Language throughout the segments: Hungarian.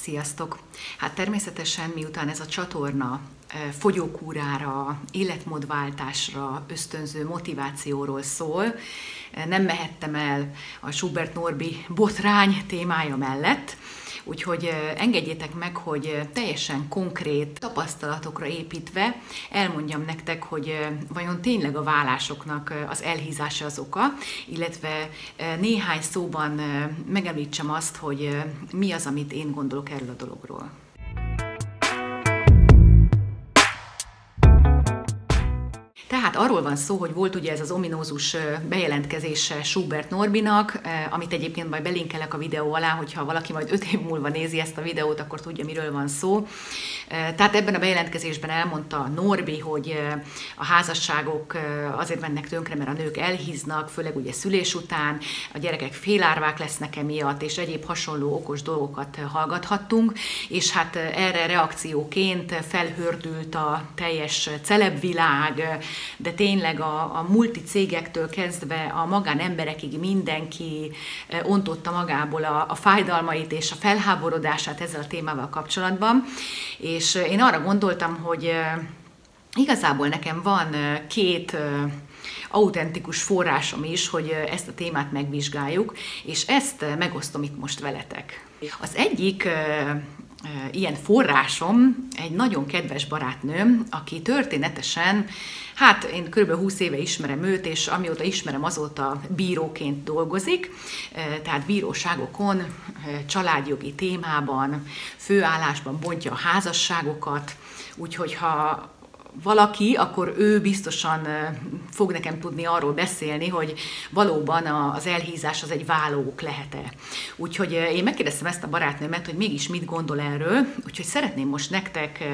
Sziasztok! Hát természetesen miután ez a csatorna fogyókúrára, életmódváltásra, ösztönző motivációról szól, nem mehettem el a Schubert Norbi botrány témája mellett, Úgyhogy engedjétek meg, hogy teljesen konkrét tapasztalatokra építve elmondjam nektek, hogy vajon tényleg a vállásoknak az elhízása az oka, illetve néhány szóban megemlítsem azt, hogy mi az, amit én gondolok erről a dologról. Tehát arról van szó, hogy volt ugye ez az ominózus bejelentkezése Schubert Norbinak, amit egyébként majd belinkelek a videó alá, hogyha valaki majd öt év múlva nézi ezt a videót, akkor tudja, miről van szó. Tehát ebben a bejelentkezésben elmondta Norbi, hogy a házasságok azért mennek tönkre, mert a nők elhíznak, főleg ugye szülés után, a gyerekek félárvák lesznek emiatt, és egyéb hasonló okos dolgokat hallgathattunk, és hát erre reakcióként felhördült a teljes celebvilág, de tényleg a, a multicégektől kezdve a magánemberekig mindenki ontotta magából a, a fájdalmait és a felháborodását ezzel a témával kapcsolatban, és én arra gondoltam, hogy igazából nekem van két autentikus forrásom is, hogy ezt a témát megvizsgáljuk, és ezt megosztom itt most veletek. Az egyik ilyen forrásom egy nagyon kedves barátnőm, aki történetesen, hát én kb. 20 éve ismerem őt, és amióta ismerem, azóta bíróként dolgozik, tehát bíróságokon, családjogi témában, főállásban bontja a házasságokat, úgyhogy ha valaki, akkor ő biztosan fog nekem tudni arról beszélni, hogy valóban az elhízás az egy vállók lehet-e. Úgyhogy én megkérdeztem ezt a barátnőmet, hogy mégis mit gondol erről, úgyhogy szeretném most nektek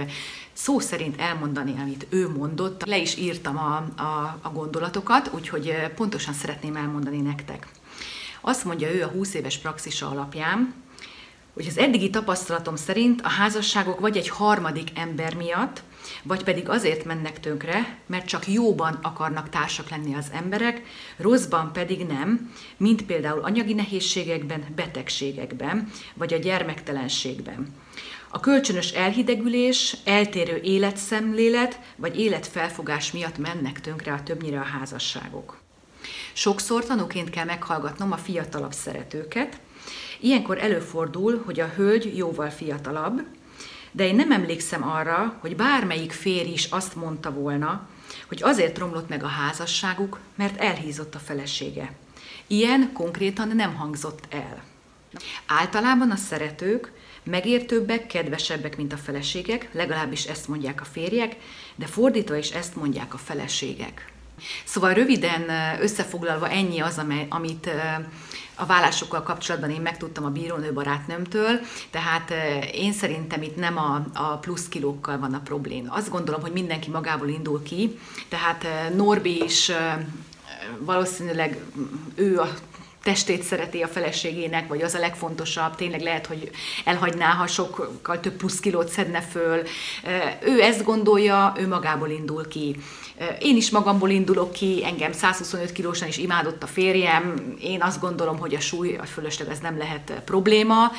szó szerint elmondani, amit ő mondott. Le is írtam a, a, a gondolatokat, úgyhogy pontosan szeretném elmondani nektek. Azt mondja ő a 20 éves praxisa alapján, hogy az eddigi tapasztalatom szerint a házasságok vagy egy harmadik ember miatt, vagy pedig azért mennek tönkre, mert csak jóban akarnak társak lenni az emberek, rosszban pedig nem, mint például anyagi nehézségekben, betegségekben, vagy a gyermektelenségben. A kölcsönös elhidegülés, eltérő életszemlélet vagy életfelfogás miatt mennek tönkre a többnyire a házasságok. Sokszor tanúként kell meghallgatnom a fiatalabb szeretőket. Ilyenkor előfordul, hogy a hölgy jóval fiatalabb, de én nem emlékszem arra, hogy bármelyik férj is azt mondta volna, hogy azért romlott meg a házasságuk, mert elhízott a felesége. Ilyen konkrétan nem hangzott el. Általában a szeretők megértőbbek, kedvesebbek, mint a feleségek, legalábbis ezt mondják a férjek, de fordítva is ezt mondják a feleségek. Szóval röviden összefoglalva ennyi az, amit a vállásokkal kapcsolatban én megtudtam a bírónő barátnőmtől, tehát én szerintem itt nem a, a plusz kilókkal van a probléma. Azt gondolom, hogy mindenki magából indul ki, tehát Norbi is valószínűleg ő a testét szereti a feleségének, vagy az a legfontosabb, tényleg lehet, hogy elhagyná, ha sokkal több plusz kilót szedne föl. Ő ezt gondolja, ő magából indul ki. Én is magamból indulok ki, engem 125 kilósan is imádott a férjem, én azt gondolom, hogy a súly, a fölösleg ez nem lehet probléma,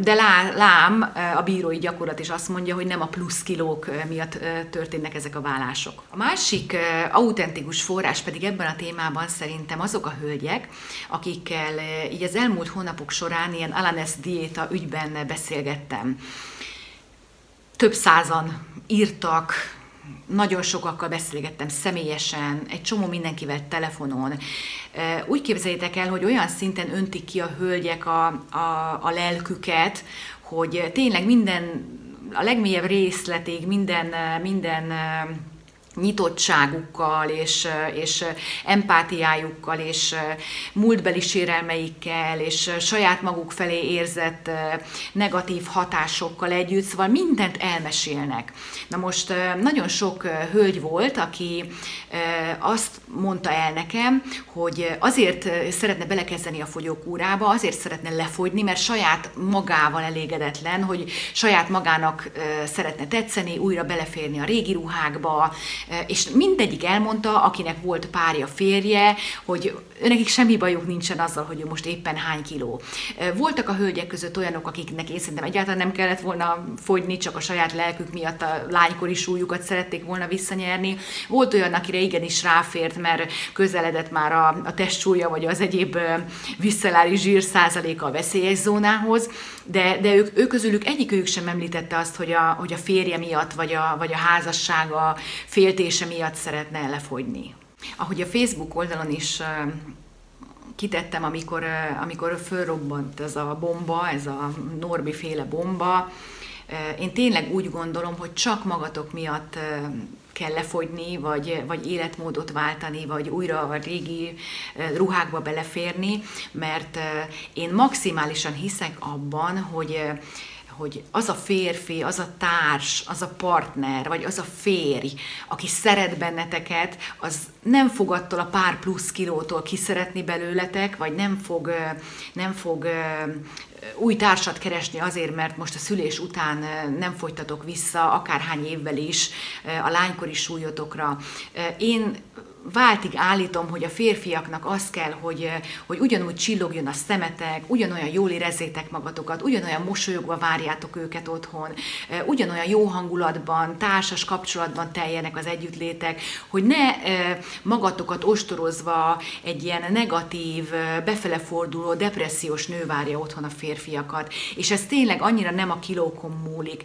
de lá, lám, a bírói gyakorlat is azt mondja, hogy nem a plusz kilók miatt történnek ezek a vállások. A másik autentikus forrás pedig ebben a témában szerintem azok a hölgyek, akikkel így az elmúlt hónapok során ilyen Alanes diéta ügyben beszélgettem. Több százan írtak, nagyon sokakkal beszélgettem személyesen, egy csomó mindenkivel telefonon. Úgy képzeljétek el, hogy olyan szinten öntik ki a hölgyek a, a, a lelküket, hogy tényleg minden, a legmélyebb részletig, minden, minden nyitottságukkal, és, és empátiájukkal, és múltbeli sérelmeikkel, és saját maguk felé érzett negatív hatásokkal együtt, szóval mindent elmesélnek. Na most nagyon sok hölgy volt, aki azt mondta el nekem, hogy azért szeretne belekezdeni a fogyókúrába, azért szeretne lefogyni, mert saját magával elégedetlen, hogy saját magának szeretne tetszeni, újra beleférni a régi ruhákba, És mindegyik elmondta, akinek volt párja, férje, hogy nekik semmi bajuk nincsen azzal, hogy most éppen hány kiló. Voltak a hölgyek között olyanok, akiknek én szerintem egyáltalán nem kellett volna fogyni, csak a saját lelkük miatt a lánykori súlyukat szerették volna visszanyerni. Volt olyan, akire igenis ráfért, mert közeledett már a, a testsúlya, vagy az egyéb visszalári zsír százaléka a veszélyes zónához, de, de ők, ők közülük egyikőjük sem említette azt, hogy a, hogy a férje miatt, vagy a, vagy a házassága féltése miatt szeretne lefogyni. Ahogy a Facebook oldalon is kitettem, amikor, amikor fölrobbant ez a bomba, ez a Norbi féle bomba, én tényleg úgy gondolom, hogy csak magatok miatt kell lefogyni, vagy, vagy életmódot váltani, vagy újra a régi ruhákba beleférni, mert én maximálisan hiszek abban, hogy hogy az a férfi, az a társ, az a partner, vagy az a férj, aki szeret benneteket, az nem fog attól a pár plusz kilótól kiszeretni belőletek, vagy nem fog, nem fog új társat keresni azért, mert most a szülés után nem folytatok vissza, akárhány évvel is a lánykori súlyotokra. Én váltig állítom, hogy a férfiaknak az kell, hogy, hogy ugyanúgy csillogjon a szemetek, ugyanolyan jól érezzétek magatokat, ugyanolyan mosolyogva várjátok őket otthon, ugyanolyan jó hangulatban, társas kapcsolatban teljenek az együttlétek, hogy ne magatokat ostorozva egy ilyen negatív, befele forduló, depressziós nő várja otthon a férfiakat. És ez tényleg annyira nem a kilókon múlik.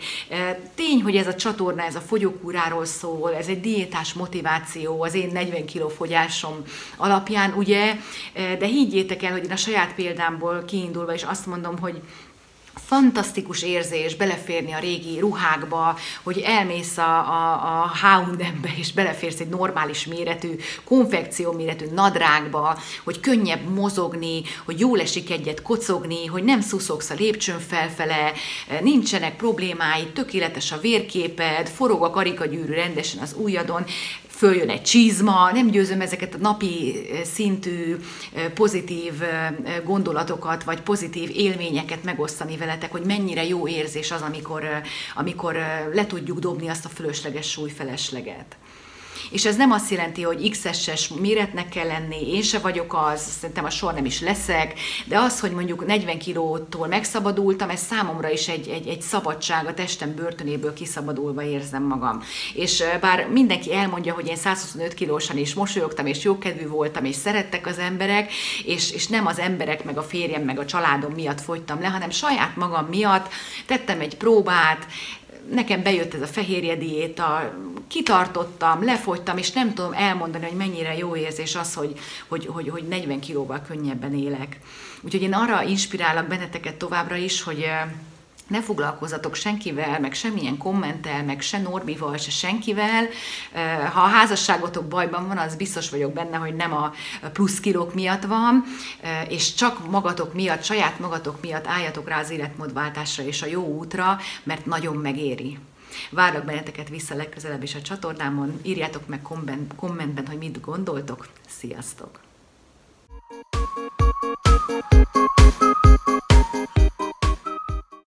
Tény, hogy ez a csatorna, ez a fogyókúráról szól, ez egy diétás motiváció, az én 40 kilófogyásom alapján, ugye, de higgyétek el, hogy én a saját példámból kiindulva is azt mondom, hogy fantasztikus érzés beleférni a régi ruhákba, hogy elmész a, a, a H&M-be és beleférsz egy normális méretű, konfekció méretű nadrágba, hogy könnyebb mozogni, hogy jól esik egyet kocogni, hogy nem szuszogsz a lépcsőn felfele, nincsenek problémáid, tökéletes a vérképed, forog a karikagyűrű rendesen az ujjadon följön egy csizma, nem győzöm ezeket a napi eh, szintű eh, pozitív eh, gondolatokat, vagy pozitív élményeket megosztani veletek, hogy mennyire jó érzés az, amikor, amikor le tudjuk dobni azt a fölösleges súlyfelesleget. És ez nem azt jelenti, hogy XS-es méretnek kell lenni, én se vagyok az, szerintem a soha nem is leszek, de az, hogy mondjuk 40 kilótól megszabadultam, ez számomra is egy, egy, egy szabadság, a testem börtönéből kiszabadulva érzem magam. És bár mindenki elmondja, hogy én 125 kilósan is mosolyogtam, és jókedvű voltam, és szerettek az emberek, és, és nem az emberek, meg a férjem, meg a családom miatt fogytam le, hanem saját magam miatt tettem egy próbát, nekem bejött ez a fehérje diéta, kitartottam, lefogytam, és nem tudom elmondani, hogy mennyire jó érzés az, hogy, hogy, hogy, hogy 40 kilóval könnyebben élek. Úgyhogy én arra inspirálok benneteket továbbra is, hogy ne foglalkozzatok senkivel, meg semmilyen kommentel, meg se Norbival, se senkivel. Ha a házasságotok bajban van, az biztos vagyok benne, hogy nem a plusz kilók miatt van, és csak magatok miatt, saját magatok miatt álljatok rá az életmódváltásra és a jó útra, mert nagyon megéri. Várlak benneteket vissza legközelebb is a csatornámon, írjátok meg kommentben, hogy mit gondoltok. Sziasztok!